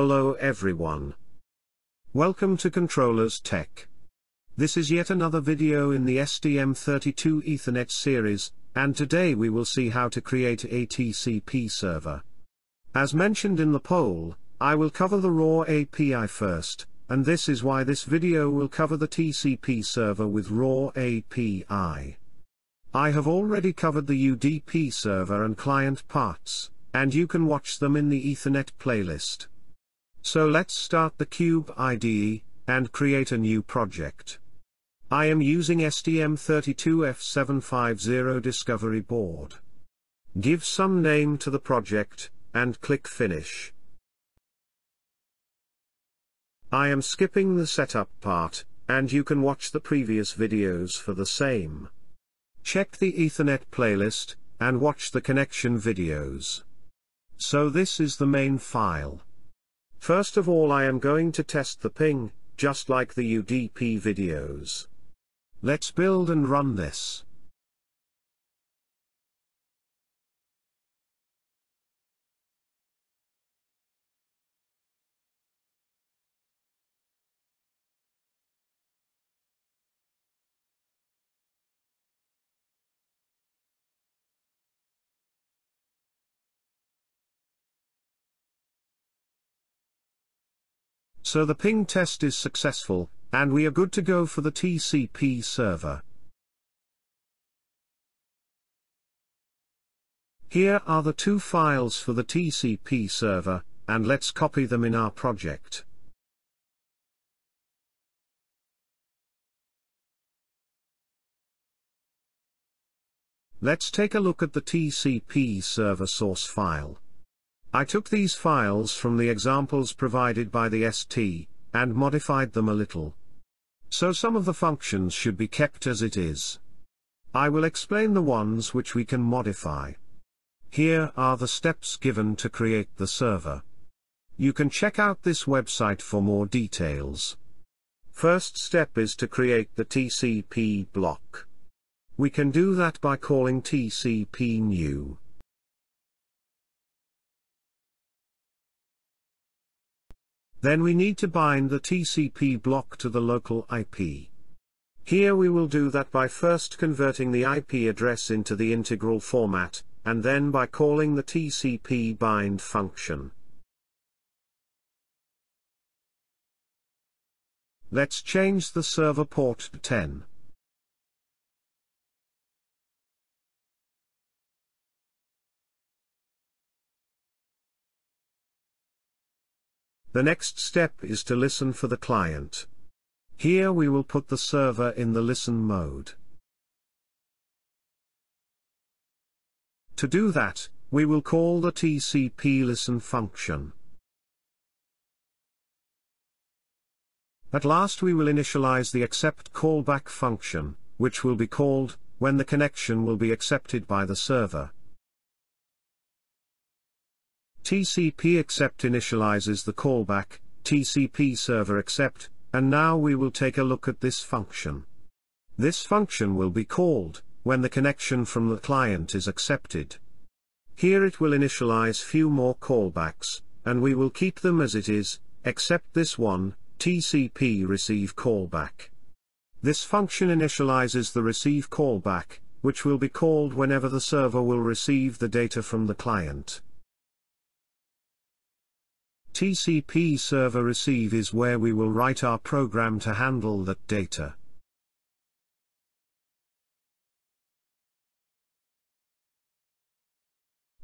Hello everyone. Welcome to Controllers Tech. This is yet another video in the STM32 Ethernet series, and today we will see how to create a TCP server. As mentioned in the poll, I will cover the raw API first, and this is why this video will cover the TCP server with raw API. I have already covered the UDP server and client parts, and you can watch them in the Ethernet playlist. So let's start the Cube IDE, and create a new project. I am using STM32F750 Discovery Board. Give some name to the project, and click Finish. I am skipping the setup part, and you can watch the previous videos for the same. Check the Ethernet playlist, and watch the connection videos. So this is the main file. First of all I am going to test the ping, just like the UDP videos. Let's build and run this. So the ping test is successful, and we are good to go for the TCP server. Here are the two files for the TCP server, and let's copy them in our project. Let's take a look at the TCP server source file. I took these files from the examples provided by the ST, and modified them a little. So some of the functions should be kept as it is. I will explain the ones which we can modify. Here are the steps given to create the server. You can check out this website for more details. First step is to create the TCP block. We can do that by calling TCP new. Then we need to bind the TCP block to the local IP. Here we will do that by first converting the IP address into the integral format, and then by calling the TCP bind function. Let's change the server port to 10. The next step is to listen for the client. Here we will put the server in the listen mode. To do that, we will call the TCP listen function. At last we will initialize the accept callback function, which will be called, when the connection will be accepted by the server. TCP accept initializes the callback, TCP server accept, and now we will take a look at this function. This function will be called, when the connection from the client is accepted. Here it will initialize few more callbacks, and we will keep them as it is, except this one, TCP receive callback. This function initializes the receive callback, which will be called whenever the server will receive the data from the client. TCP server receive is where we will write our program to handle that data.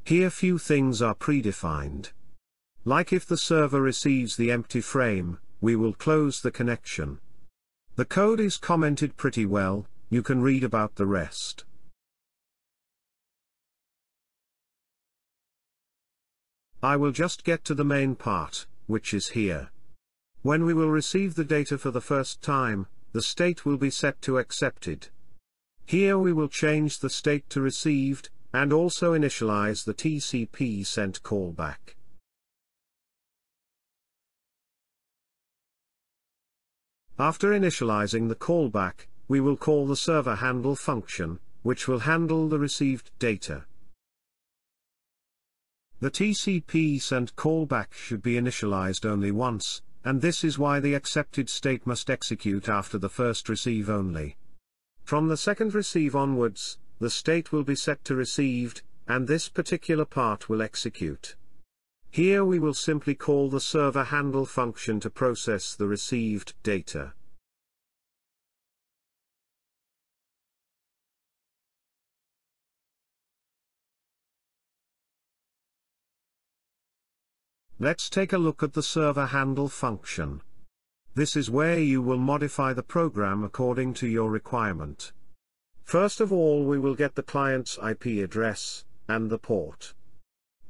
Here few things are predefined. Like if the server receives the empty frame, we will close the connection. The code is commented pretty well, you can read about the rest. I will just get to the main part, which is here. When we will receive the data for the first time, the state will be set to accepted. Here we will change the state to received, and also initialize the TCP sent callback. After initializing the callback, we will call the server handle function, which will handle the received data. The TCP send callback should be initialized only once, and this is why the accepted state must execute after the first receive only. From the second receive onwards, the state will be set to received, and this particular part will execute. Here we will simply call the server handle function to process the received data. Let's take a look at the server handle function. This is where you will modify the program according to your requirement. First of all we will get the client's IP address, and the port.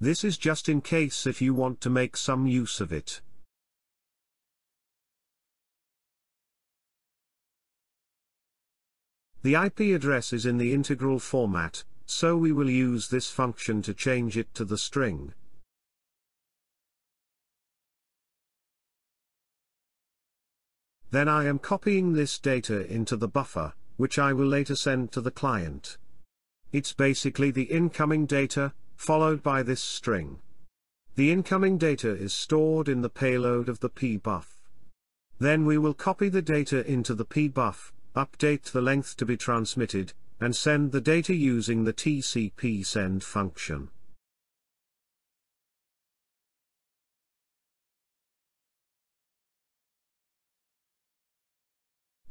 This is just in case if you want to make some use of it. The IP address is in the integral format, so we will use this function to change it to the string. Then I am copying this data into the buffer, which I will later send to the client. It's basically the incoming data, followed by this string. The incoming data is stored in the payload of the pbuf. Then we will copy the data into the pbuf, update the length to be transmitted, and send the data using the TCP send function.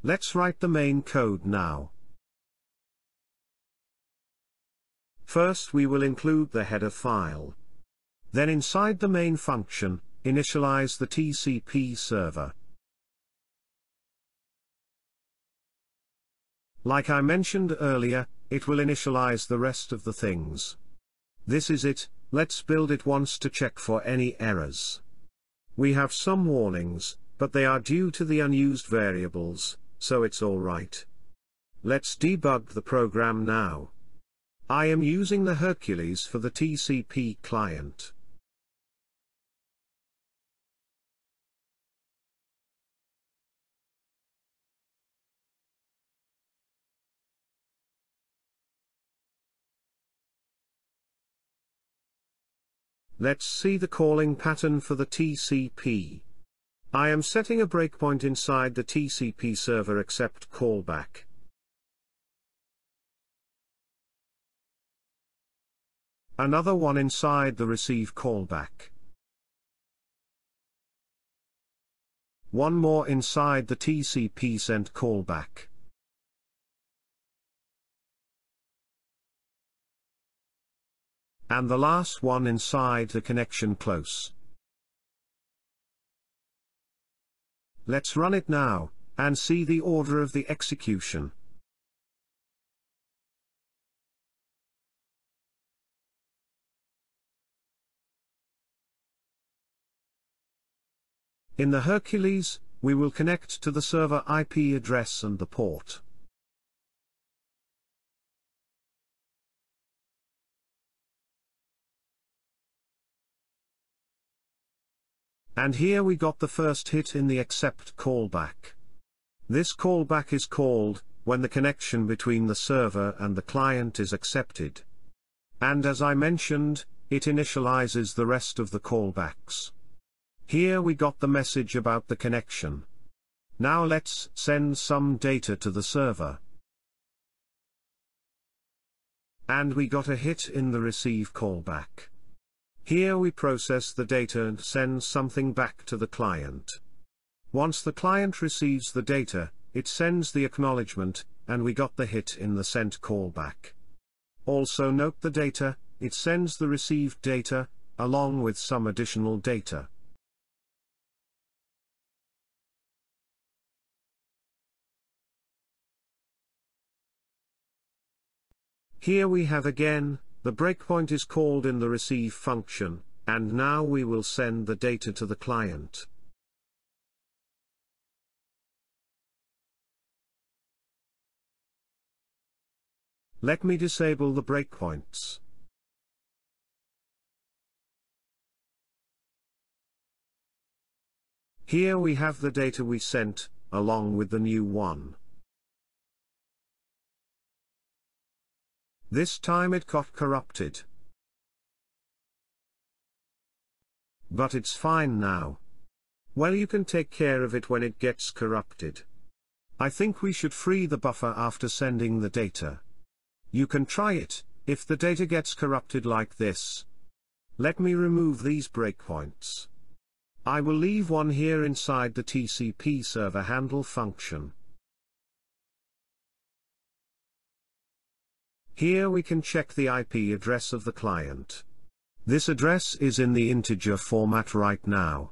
Let's write the main code now. First we will include the header file. Then inside the main function, initialize the TCP server. Like I mentioned earlier, it will initialize the rest of the things. This is it, let's build it once to check for any errors. We have some warnings, but they are due to the unused variables, so it's alright. Let's debug the program now. I am using the Hercules for the TCP client. Let's see the calling pattern for the TCP. I am setting a breakpoint inside the TCP server accept callback. Another one inside the receive callback. One more inside the TCP send callback. And the last one inside the connection close. Let's run it now, and see the order of the execution. In the Hercules, we will connect to the server IP address and the port. And here we got the first hit in the accept callback. This callback is called, when the connection between the server and the client is accepted. And as I mentioned, it initializes the rest of the callbacks. Here we got the message about the connection. Now let's send some data to the server. And we got a hit in the receive callback. Here we process the data and send something back to the client. Once the client receives the data, it sends the acknowledgement, and we got the hit in the sent callback. Also note the data, it sends the received data, along with some additional data. Here we have again, the breakpoint is called in the receive function, and now we will send the data to the client. Let me disable the breakpoints. Here we have the data we sent, along with the new one. This time it got corrupted. But it's fine now. Well you can take care of it when it gets corrupted. I think we should free the buffer after sending the data. You can try it, if the data gets corrupted like this. Let me remove these breakpoints. I will leave one here inside the TCP server handle function. Here we can check the IP address of the client. This address is in the integer format right now.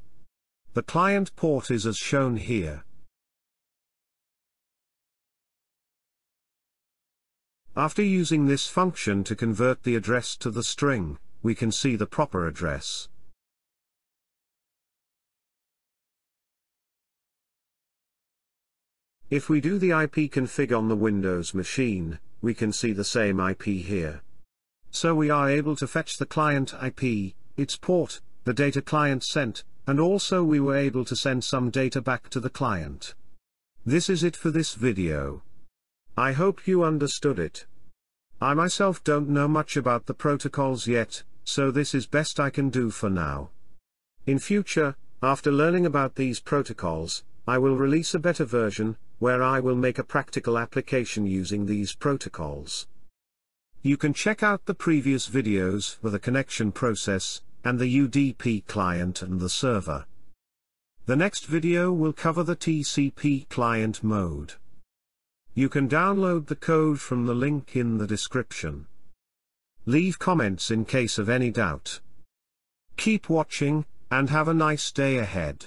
The client port is as shown here. After using this function to convert the address to the string, we can see the proper address. If we do the IP config on the Windows machine, we can see the same IP here. So we are able to fetch the client IP, its port, the data client sent, and also we were able to send some data back to the client. This is it for this video. I hope you understood it. I myself don't know much about the protocols yet, so this is best I can do for now. In future, after learning about these protocols, I will release a better version, where I will make a practical application using these protocols. You can check out the previous videos for the connection process, and the UDP client and the server. The next video will cover the TCP client mode. You can download the code from the link in the description. Leave comments in case of any doubt. Keep watching, and have a nice day ahead.